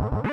you